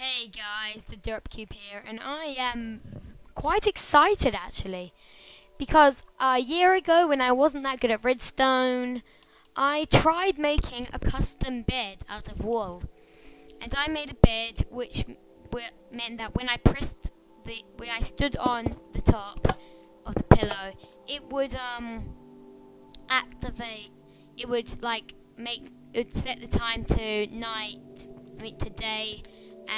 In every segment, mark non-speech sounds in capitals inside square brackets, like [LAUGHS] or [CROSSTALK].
Hey guys, the Dirp Cube here, and I am quite excited actually, because a year ago when I wasn't that good at redstone, I tried making a custom bed out of wool, and I made a bed which meant that when I pressed the when I stood on the top of the pillow, it would um activate. It would like make it would set the time to night, I mean to day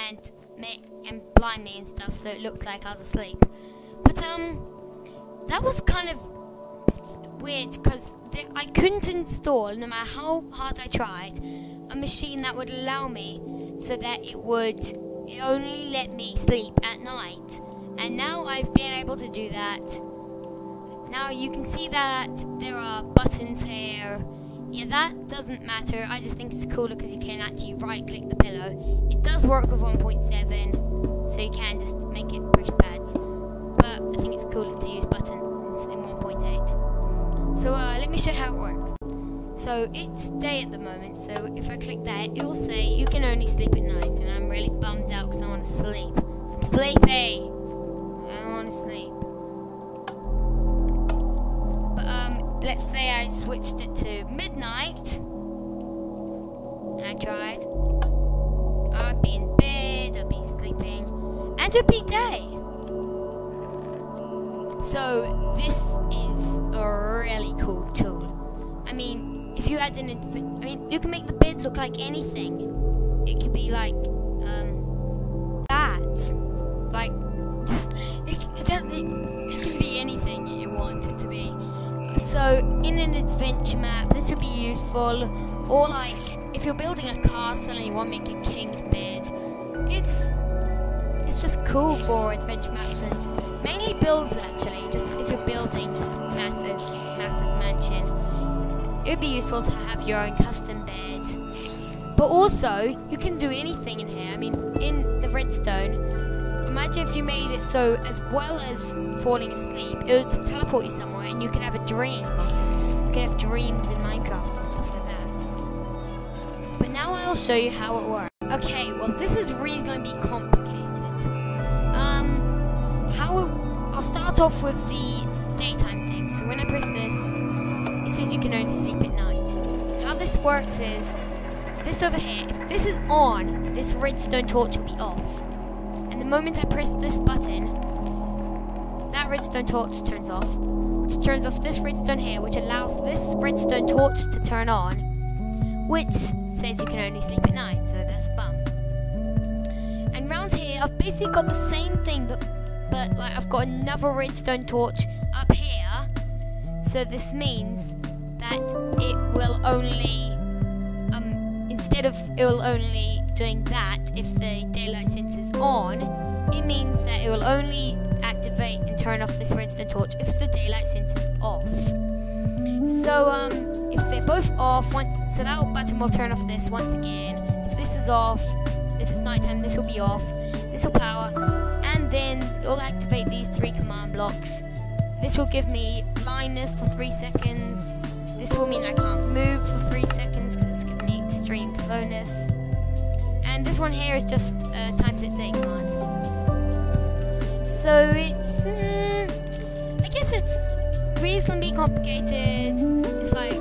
and make and blind me and stuff, so it looked like I was asleep. But um, that was kind of weird because I couldn't install, no matter how hard I tried, a machine that would allow me so that it would it only let me sleep at night. And now I've been able to do that. Now you can see that there are buttons here yeah, that doesn't matter. I just think it's cooler because you can actually right click the pillow. It does work with 1.7, so you can just make it push pads. But I think it's cooler to use buttons in 1.8. So uh, let me show you how it works. So it's day at the moment, so if I click that, it will say you can only sleep at night, and I'm really bummed out because I want to sleep. I'm sleepy! I want to sleep. I switched it to midnight, and I tried, I'd be in bed, I'd be sleeping, and it'd be day. So this is a really cool tool. I mean, if you had an, I mean, you can make the bed look like anything. It could be like, um, that, like, [LAUGHS] it, it doesn't, it can be anything you want it. So in an adventure map, this would be useful. Or like, if you're building a castle and you want to make a king's bed, it's it's just cool for adventure maps and mainly builds actually. Just if you're building massive, massive mansion, it would be useful to have your own custom bed. But also, you can do anything in here. I mean, in the redstone, Imagine if you made it so, as well as falling asleep, it would teleport you somewhere and you can have a dream. You can have dreams in Minecraft and stuff like that. But now I'll show you how it works. Okay, well this is reasonably complicated. Um, how I'll start off with the daytime thing. So when I press this, it says you can only sleep at night. How this works is, this over here, if this is on, this redstone torch will be off the moment I press this button, that redstone torch turns off, which turns off this redstone here, which allows this redstone torch to turn on, which says you can only sleep at night, so that's a bum. And round here, I've basically got the same thing, but, but like I've got another redstone torch up here, so this means that it will only, um, instead of it will only doing that if the daylight sensor on, it means that it will only activate and turn off this redstone torch if the daylight sensor is off. So um, if they're both off, once, so that button will turn off this once again. If this is off, if it's nighttime, this will be off. This will power, and then it will activate these three command blocks. This will give me blindness for three seconds. This will mean I can't move for three seconds because it's giving me extreme slowness. And this one here is just a time set day command. So it's, um, I guess it's reasonably complicated. It's like,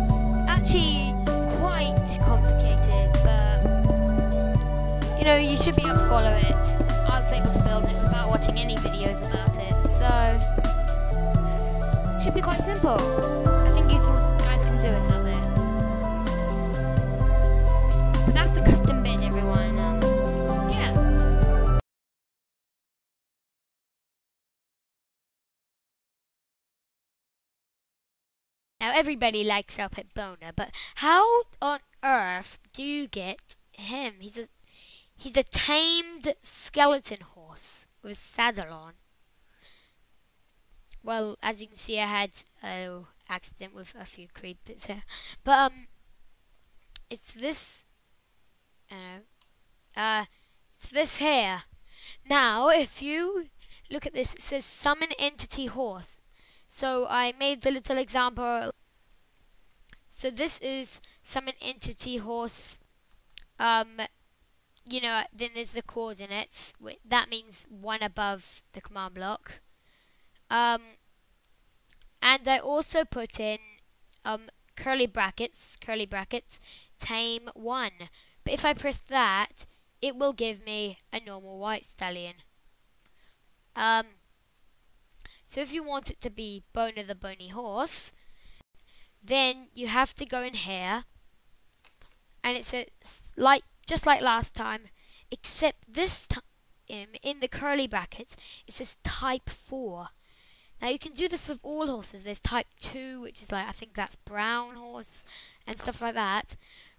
it's actually quite complicated, but you know, you should be able to follow it. I was able to build it without watching any videos about it, so it should be quite simple. Now everybody likes pet Boner, but how on earth do you get him? He's a he's a tamed skeleton horse with a saddle on. Well, as you can see, I had a accident with a few creepers here, but um, it's this uh, uh, it's this here. Now, if you look at this, it says summon entity horse. So I made the little example. So this is summon entity horse. Um, you know, then there's the coordinates. That means one above the command block. Um, and I also put in um, curly brackets, curly brackets, tame 1. But if I press that, it will give me a normal white stallion. Um, so if you want it to be Boner the Bony Horse, then you have to go in here, and it says, like, just like last time, except this time, in the curly brackets, it says type 4. Now you can do this with all horses. There's type 2, which is like, I think that's brown horse and stuff like that.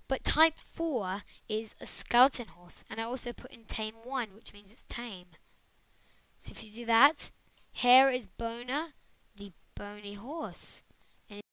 But type 4 is a skeleton horse. And I also put in tame 1, which means it's tame. So if you do that, here is Boner, the bony horse.